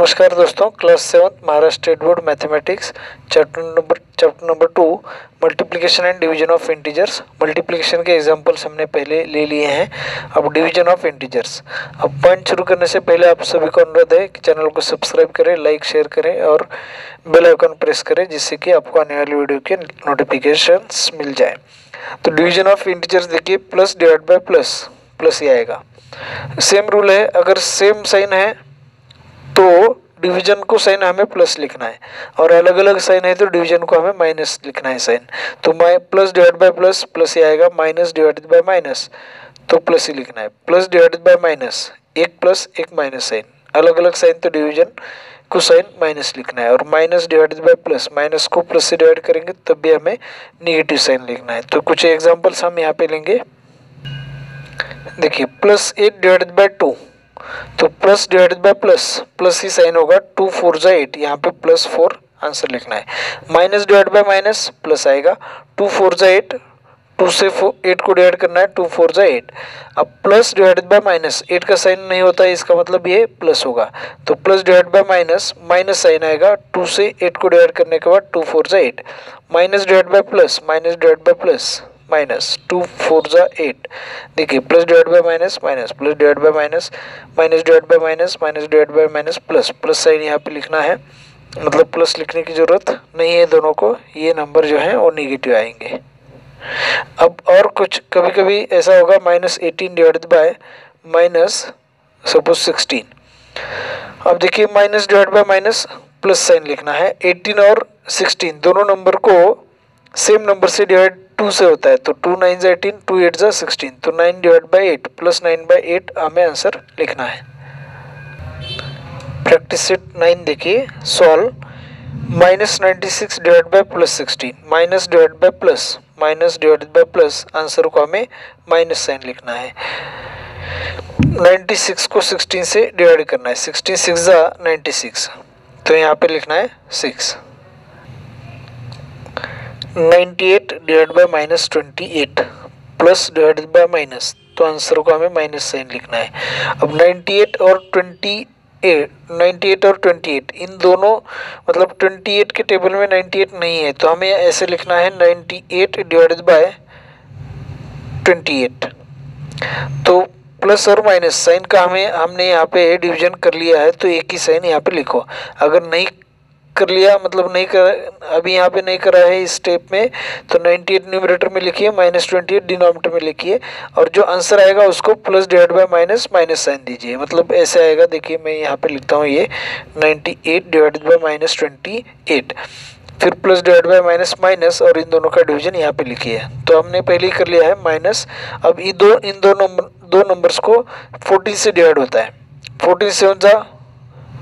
नमस्कार दोस्तों class seventh Maharashtra state board mathematics chapter number chapter number two multiplication and division of integers multiplication के examples हमने पहले ले लिए हैं। अब डिवीज़न ऑफ़ इंटीजर्स अब पॉइंट शुरू करने से पहले आप सभी को अनुरोध है कि चैनल को सब्सक्राइब करें लाइक शेयर करें और बेल आइकन प्रेस करें, जिससे कि आपको आने वाली वीडियो के नोटिफिकेशन मिल जाए। तो डिवीज़न ऑफ़ इंटीजर्स देखिए plus divide by plus plus ही आएगा। सेम रूल है, अगर सेम साइन है तो डिवीज़न को साइन हमें प्लस लिखना है। और अलग अलग साइन है तो डिवीज़न को हमें माइनस लिखना है साइन। तो माइ plus divide by plus plus ही आएगा माइनस डिवाइडेड बाय माइनस। तो प्लस ही लिखना है। प्लस डिवाइडेड बाय माइनस, एक प्लस, एक माइनस साइन। अलग अलग साइन तो डिवीज़न को साइन माइनस लिखना है। और minus divided by plus, minus को प्लस से डिवाइड करेंगे तब भी हमें निगेटिव साइन लिखना है। तो कुछ एग्जाम्पल्स हम यहाँ पे लेंगे। देखिए, plus eight divided by two. तो plus divided by plus plus he sign होगा टू फोर जा एट यहाँ पे प्लस फोर आंसर लिखना है। Minus divide by minus plus आएगा। टू फोर जा एट टू से फोर एट को डिवाइड करना है टू फोर जा एट अब plus divided by minus eight का साइन नहीं होता है इसका मतलब ये प्लस होगा। तो plus divide by minus minus sign आएगा टू से एट को डिवाइड करने के बाद टू फोर जा eight minus divide by plus minus divide by plus minus two four जा एट देखिए plus divide by minus minus plus divide by minus minus divide by minus minus divide by minus plus plus sign यहाँ पे लिखना है। मतलब plus लिखने की ज़रूरत नहीं है दोनों को, ये नंबर जो है वो निगेटिव आएँगे। अब और कुछ कभी कभी ऐसा होगा minus eighteen divide by minus suppose sixteen अब देखिए minus divide by minus plus sign लिखना है एटीन और सिक्सटीन दोनों नंबर को सेम नंबर से डिवाइड टू से होता है तो टू नाइन जा एटीन टू एट जा सिक्सटीन तो nine divide by eight plus nine by eight हमें आंसर लिखना है। प्रैक्टिस सेट नाइन देखिए solve minus ninety six divide by plus sixteen minus divide by plus minus divided by plus answer को हमें minus sign लिखना है। 96 को 16 से डिवाइड करना है 16 सिक्स जा 96 तो यहाँ पे लिखना है 6 98 divide by minus twenty eight plus divided by minus तो आंसर को हमें माइनस साइन लिखना है। अब 98 और 28 98 और 28 इन दोनों मतलब 28 के टेबल में 98 नहीं है तो हमें ऐसे लिखना है 98 डिवाइडेड बाय 28 तो प्लस और माइनस साइन का हमें, हमने यहाँ पे डिवीज़न कर लिया है तो एक ही साइन यहाँ पे लिखो। अगर नहीं कर लिया मतलब नहीं कर, अभी यहाँ पे नहीं करा है इस स्टेप में तो 98 न्यूमरेटर में लिखिए माइनस ट्वेंटी एट डिनोमीटर में लिखिए, और जो आंसर आएगा उसको plus divide by minus minus sign दीजिए। मतलब ऐसे आएगा, देखिए मैं यहाँ पे लिखता हूँ ये 98 eight divided by minus twenty eight फिर plus divide by minus minus और इन दोनों का डिवीज़न यहाँ पे लिखिए। तो हमने पहले ही कर लिया है माइनस अब ये दो, इन दो नंबर दो नंबर्स को फोर्टीन से डिवाइड होता है। फोर्टीन सेवन जा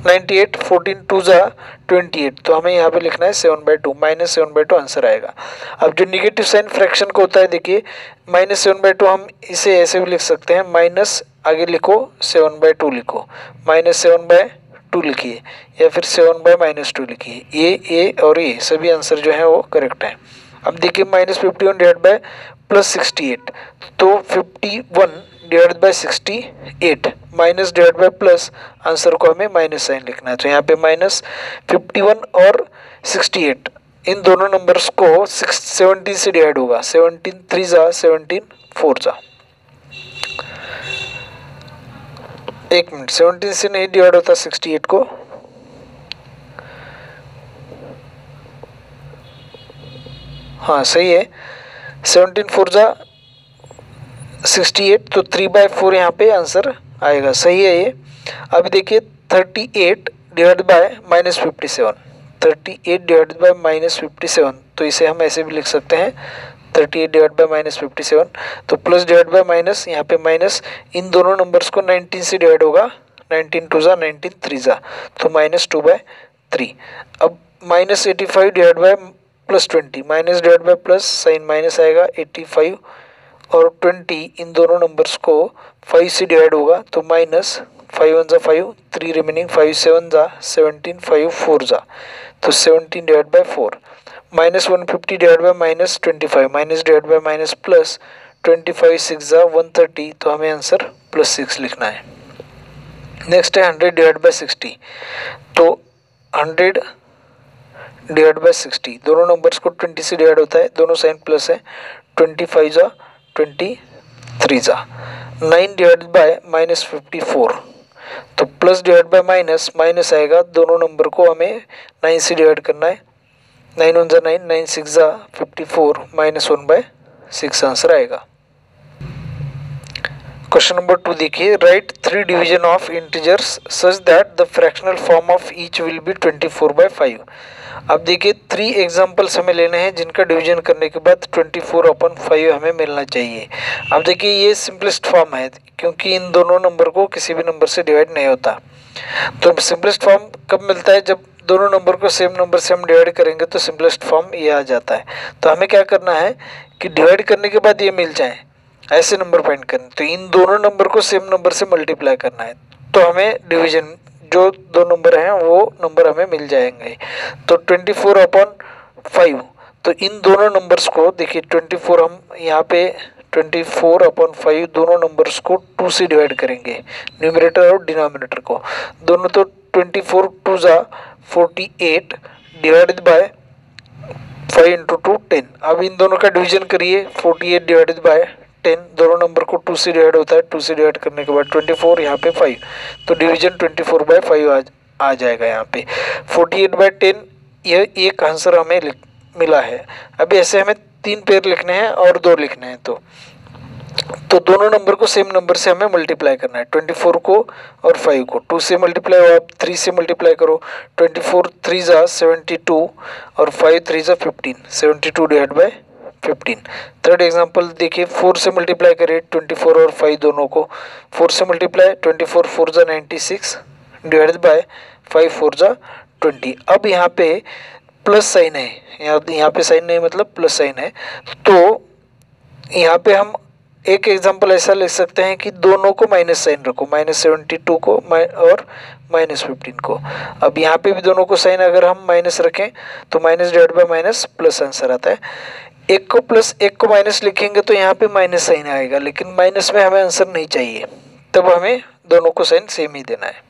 नाइन्टी एट, फोर्टीन, टू ज़ा ट्वेंटी एट। तो हमें यहाँ पे लिखना है seven by two. Minus seven by two answer आएगा। अब जो निगेटिव साइन फ्रैक्शन को होता है, देखिए, माइनस सेवन बाई टू हम इसे ऐसे भी लिख सकते हैं। माइनस आगे लिखो, सेवन बाई टू लिखो। माइनस सेवन बाय टू लिखिए, या फिर सेवन बाय माइनस टू लिखिए। ये ए और ए, सभी आंसर जो है वो करेक्ट है। अब देखिए, minus fifty one divide by plus sixty eight तो fifty one divide by sixty eight minus divide by plus answer को हमें माइनस साइन लिखना है। तो यहाँ पे माइनस फिफ्टी वन और सिक्सटी एट इन दोनों नंबर्स को सिक्स सेवनटीन से डिवाइड होगा। सेवनटीन थ्री जा सेवनटीन फोर जा। एक मिनट सेवनटीन से नहीं डिवाइड होता सिक्सटी एट को। हाँ सही है। सेवनटीन फोर जा सिक्सटी एट तो थ्री बाई फोर यहाँ पे आंसर आएगा। सही है ये। अभी देखिए thirty eight divide by minus fifty seven thirty eight divide by minus fifty seven तो इसे हम ऐसे भी लिख सकते हैं। Thirty eight divide by minus fifty seven तो प्लस डिवाइड बाय माइनस यहाँ पे माइनस इन दोनों नंबर्स को नाइनटीन से डिवाइड होगा। नाइनटीन टू ज़ा नाइनटीन थ्री ज़ा तो माइनस टू बाय थ्री अब minus eighty five divide by plus twenty minus divide by plus sign minus आएगा एट्टी फाइव और ट्वेंटी इन दोनों नंबर्स को फाइव से डिवाइड होगा तो माइनस फाइव वन ज़ा five three remaining five seven ज़ा सेवनटीन फाइव फोर ज़ा। तो seventeen divide by four minus one fifty divide by minus twenty five minus divide by minus plus twenty five six ज़ा one thirty तो हमें answer plus six लिखना है। Next है hundred divide by sixty तो hundred divide by sixty दोनों numbers को twenty से डिवाइड होता है, दोनों साइन प्लस है ट्वेंटी फाइव जा ट्वेंटी थ्री जा। Nine divide by minus fifty four तो plus divide by minus minus आएगा। दोनों नंबर को हमें नाइन से डिवाइड करना है। नाइन वन ज़ा नाइन नाइन सिक्स ज़ा fifty four minus one by six answer आएगा। क्वेश्चन नंबर टू देखिए write three division of integers such that the fractional form of each will be twenty four by five अब देखिए three examples हमें लेने हैं जिनका division करने के बाद ट्वेंटी फोर अपन फाइव हमें मिलना चाहिए। अब देखिए, ये सिंपलेस्ट फॉर्म है, क्योंकि इन दोनों नंबर को किसी भी नंबर से डिवाइड नहीं होता। तो सिंपलेस्ट फॉर्म कब मिलता है? जब दोनों नंबर को सेम नंबर से हम डिवाइड करेंगे तो सिंपलेस्ट फॉर्म ये आ जाता है। तो हमें क्या करना है कि डिवाइड करने के बाद ये मिल जाए। ऐसे नंबर फाइंड करने। तो इन दोनों नंबर को सेम नंबर से मल्टीप्लाई करना है। तो हमें डिवीज़न जो दो नंबर हैं, वो नंबर हमें मिल जाएँगे। तो ट्वेंटी फोर अपॉन फाइव तो इन दोनों नंबर्स को देखिए ट्वेंटी फोर हम यहाँ पे ट्वेंटी फोर अपॉन फाइव दोनों नंबर्स को टू से डिवाइड करेंगे। न्यूमरेटर और डिनोमिनेटर को। दोनों तो ट्वेंटी फोर टू ज़ा forty eight divided by five into two ten अब इन दोनों का डिवीज़न करिए forty eight divided by ten दोनों नंबर को टू से डिवाइड होता है टू से डिवाइड करने के बाद ट्वेंटी फोर यहाँ पे फाइव तो division twenty four by five आ, जाएगा यहाँ पे। फोर्टी एट बाई टेन यह एक आंसर हमें मिला है। अभी ऐसे हमें तीन पेयर लिखने हैं और दो लिखने हैं तो। तो दोनों नंबर को सेम नंबर से हमें मल्टीप्लाई करना है ट्वेंटी फोर को और फाइव को। टू से मल्टीप्लाई हो आप थ्री से मल्टीप्लाई करो ट्वेंटी फोर थ्री ज़ा सेवेंटी टू और फाइव थ्री ज़ा fifteen seventy two divide by fifteen third example देखिए फोर से मल्टीप्लाई करिए ट्वेंटी फोर और फाइव दोनों को। फोर से मल्टीप्लाई ट्वेंटी फोर फोर ज़ा ninety six divide by five four ज़ा ट्वेंटी अब यहाँ पे प्लस साइन है। यहाँ यहाँ पे साइन नहीं मतलब प्लस साइन है। तो यहाँ पे हम एक एग्जांपल ऐसा ले सकते हैं कि दोनों को माइनस साइन रखो। माइनस सेवेंटी टू को और माइनस फिफ्टीन को। अब यहाँ पे भी दोनों को साइन अगर हम माइनस रखें तो minus divide by minus plus answer आता है। एक को प्लस एक को माइनस लिखेंगे तो यहाँ पे माइनस साइन आएगा, लेकिन माइनस में हमें आंसर नहीं चाहिए। तब हमें दोनों को साइन सेम ही देना है।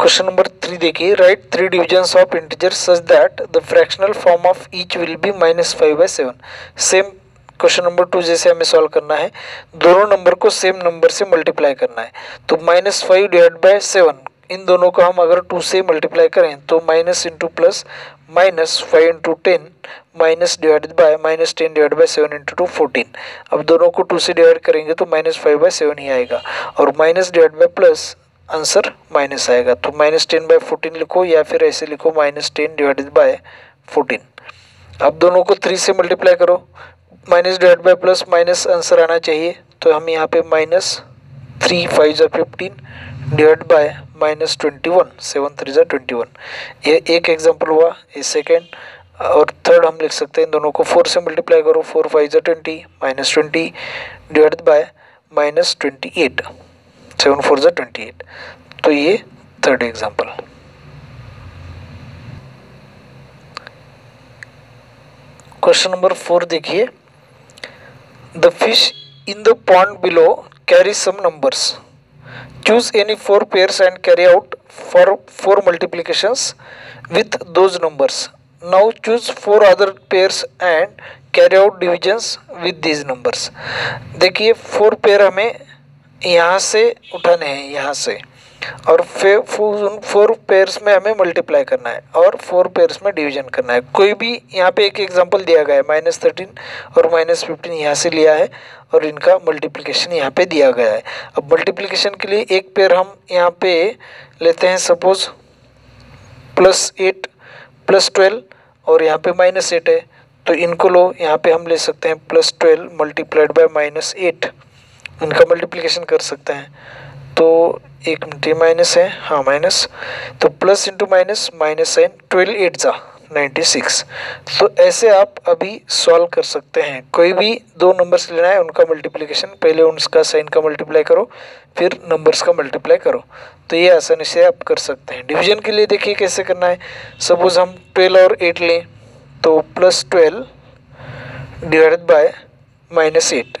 क्वेश्चन नंबर थ्री देखिए। Write three division of integer such that the fractional form of each will be minus five by seven same question number two जैसे हमें सॉल्व करना है। दोनों नंबर को सेम नंबर से मल्टीप्लाई करना है। तो minus five divide by seven इन दोनों को हम अगर टू से मल्टीप्लाई करें तो minus into plus minus five into ten minus divided by minus ten divide by seven into two fourteen अब दोनों को टू से डिवाइड करेंगे तो माइनस फाइव बाय सेवन ही आएगा। और minus divide by plus answer minus आएगा। तो माइनस टेन बाय फोर्टीन लिखो, या फिर ऐसे लिखो minus ten divided by fourteen अब दोनों को थ्री से मल्टीप्लाई करो। Minus divide by plus minus answer आना चाहिए। तो हम यहाँ पे माइनस थ्री फाइव ज़ा fifteen divide by minus twenty one seven three ज़ा ट्वेंटी वन ये एक एग्जांपल हुआ, ये सेकेंड और थर्ड हम लिख सकते हैं इन दोनों को। फोर से मल्टीप्लाई करो फोर फाइव ज़ा twenty minus twenty divide by minus twenty eight seven four ज़ा ट्वेंटी एट तो ये third example question number four देखिए। The fish in the pond below carry some numbers. Choose any four pairs and carry out for four multiplications with those numbers. Now choose four other pairs and carry out divisions with these numbers. देखिए four pair हमें यहाँ से उठाने हैं यहाँ से और four pairs में हमें मल्टीप्लाई करना है और फोर पेयर्स में डिवीज़न करना है। कोई भी यहाँ पे एक एग्जांपल दिया गया है माइनस थर्टीन और माइनस फिफ्टीन यहाँ से लिया है और इनका मल्टीप्लिकेशन यहाँ पे दिया गया है। अब मल्टीप्लिकेशन के लिए एक पेयर हम यहाँ पे लेते हैं suppose plus eight plus twelve और यहाँ पे माइनस एट है। तो इनको लो, यहाँ पे हम ले सकते हैं plus twelve multiplied by minus eight इनका मल्टीप्लिकेशन कर सकते हैं। तो एक मिनट माइनस है हाँ माइनस तो plus into minus minus sign twelve eight जा नाइन्टी सिक्स तो ऐसे आप अभी सॉल्व कर सकते हैं। कोई भी दो नंबर्स लेना है, उनका मल्टीप्लिकेशन पहले उनका साइन का मल्टीप्लाई करो, फिर नंबर्स का मल्टीप्लाई करो। तो ये आसानी से आप कर सकते हैं। डिवीज़न के लिए देखिए कैसे करना है। सपोज़ हम ट्वेल्व और एट लें तो plus twelve divided by minus eight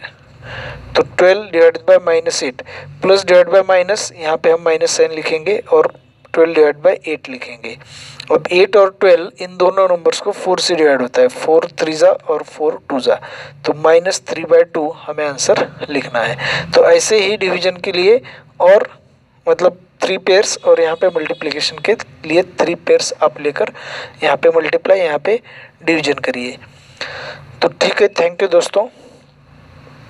तो twelve divide by minus eight plus divide by minus यहाँ पे हम माइनस साइन लिखेंगे और ट्वेल्व डिवाइड बाय एट लिखेंगे। अब एट और ट्वेल्व इन दोनों नंबर्स को फोर से डिवाइड होता है। फोर थ्री ज़ा और फोर टू ज़ा। तो माइनस थ्री बाय टू हमें आंसर लिखना है। तो ऐसे ही डिवीज़न के लिए और मतलब थ्री पेयर्स और यहाँ पे मल्टीप्लिकेशन के लिए थ्री पेयर्स आप लेकर यहाँ पे मल्टीप्लाई यहाँ पे डिवीज़न करिए। तो ठीक है थैंक यू दोस्तों।